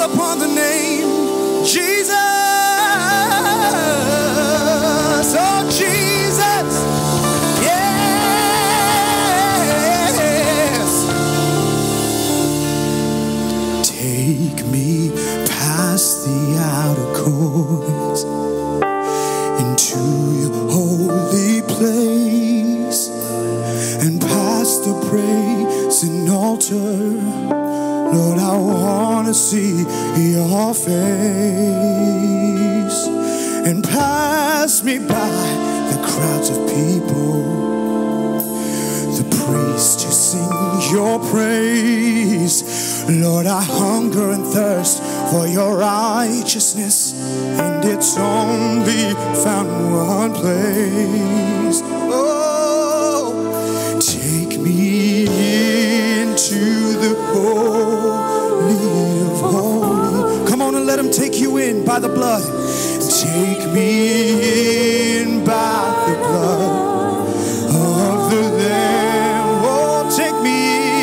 call upon the name Jesus. Oh, Jesus. Yes. Take me past the outer courts into your holy place and past the praise and altar Lord, I want to see your face and pass me by the crowds of people, the priests to sing your praise. Lord, I hunger and thirst for your righteousness, and it's only found one place. Oh, by the blood. Take me in by the blood of the Lamb. Oh, take me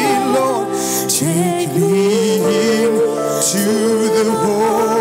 in, Lord. Take me in to the world.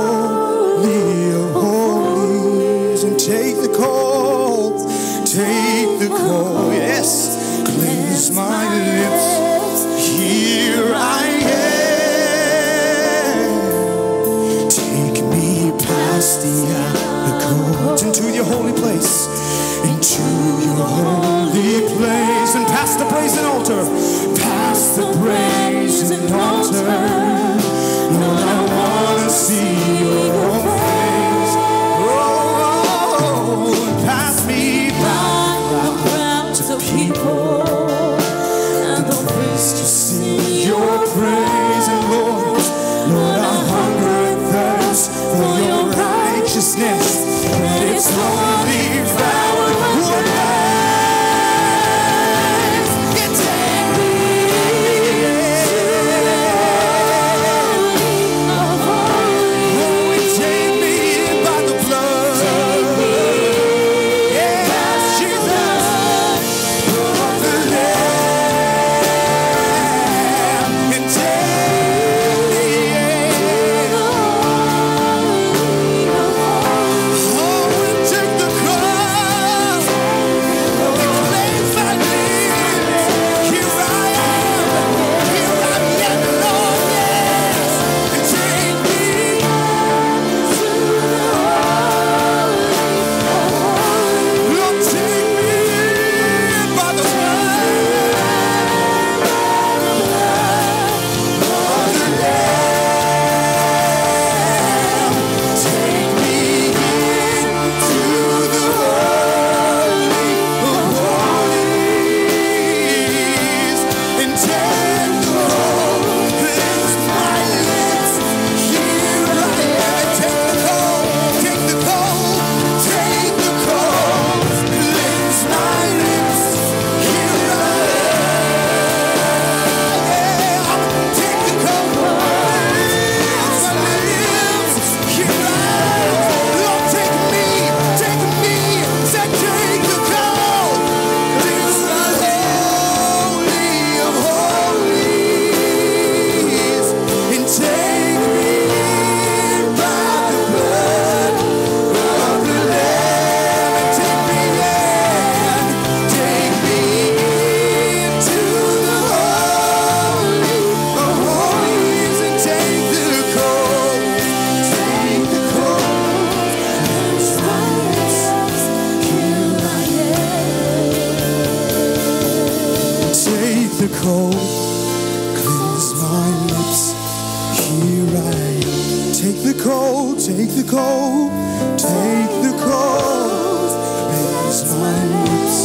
Take the call, take the call. Raise my lips,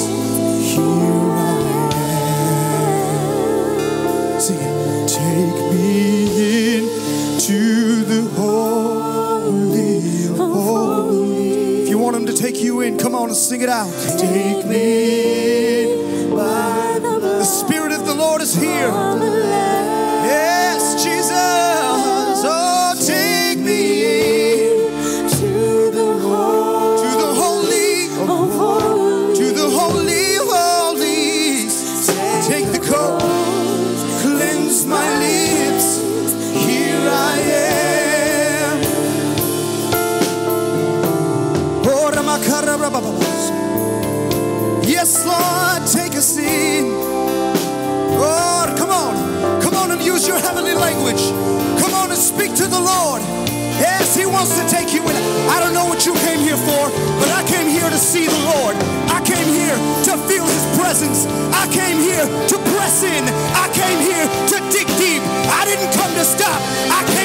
here I am. Sing it. Take me into the holy holy. If you want him to take you in, come on and sing it out. Take me Yes, Lord, take a seat. Lord, come on. Come on and use your heavenly language. Come on and speak to the Lord. Yes, He wants to take you in. I don't know what you came here for, but I came here to see the Lord. I came here to feel His presence. I came here to press in. I came here to dig deep. I didn't come to stop. I came